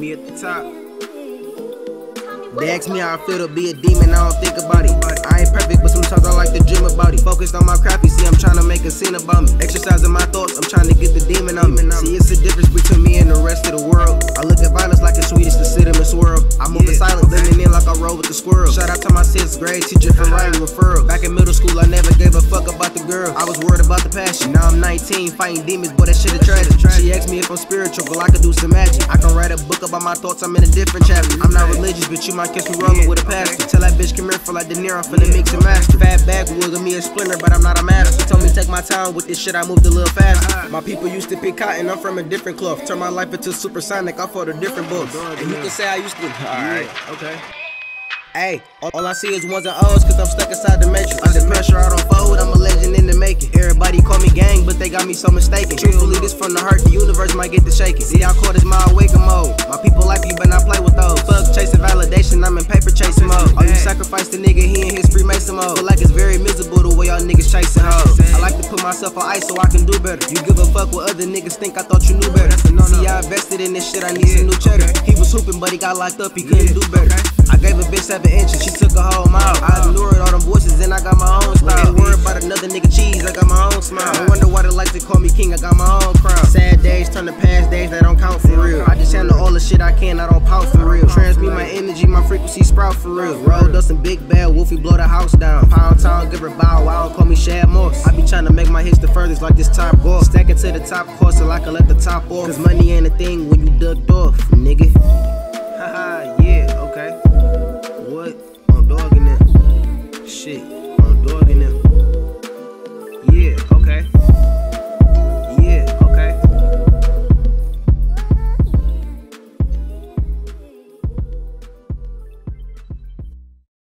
top. They ask me how I feel to be a demon, I don't think about it. I ain't perfect, but sometimes I like to dream about it. Focused on my craft, you see, I'm trying to make a scene about me. Exercising my thoughts, I'm trying to get the demon on me. See, it's the difference between me and the rest of the world. I look at violence like it's sweetest to sit in this world. I move in silence, blending in like I roll with the squirrel. Shout out to grade teacher for writing referrals. Back in middle school, I never gave a fuck about the girl. I was worried about the passion. Now I'm 19, fighting demons, boy, that shit is tragic. She asked me if I'm spiritual, but I could do some magic. I can write a book about my thoughts, I'm in a different chapter. I'm not religious, but you might catch me rolling with a pastor. Tell that bitch come here for like De Niro, I'm finna mix and master. Fat backwood, give me a splinter, but I'm not a master. She told me take my time with this shit, I moved a little faster. Uh-huh. My people used to pick cotton, I'm from a different cloth. Turn my life into supersonic, I fought a different books. And you can say I used to. Alright, okay. Hey, all, all I see is ones and O's cause I'm stuck inside the matrix. Under pressure, I don't fold, I'm a legend in the making. Everybody call me gang, but they got me so mistaken. Truthfully, this from the heart, the universe might get to shaking. See, I caught this my awaken mode. My people like you, but I play with those. Fuck chasing validation, I'm in paper chasing mode. Oh, you sacrifice the nigga, he in his Freemason mode. Feel like it's very miserable the way y'all niggas chasing hoes. Myself on ice so I can do better. You give a fuck what other niggas think, I thought you knew better. See, I invested in this shit, I need some new cheddar. He was hooping, but he got locked up, he couldn't do better. I gave a bitch seven inches, she took a whole mile. I ignored all them voices and I got my own style. Ain't worried about another nigga cheese, I got my own smile. I wonder why they like to call me king, I got my own crown. Sad days turn to past days that don't count for real. I just handle all the shit I can, I don't pout for real. Transmute my energy, my frequency sprout for real. Roll dust and big bad, Wolfie blow the house down. Pound town, give her bow wow, call me Shad Moss. I be trying to my hits the furthest like this Topgolf. Stack it to the top course so I can let the top off. Cause money ain't a thing when you ducked off, nigga. Haha, yeah, okay. What? I'm dogging it. Shit,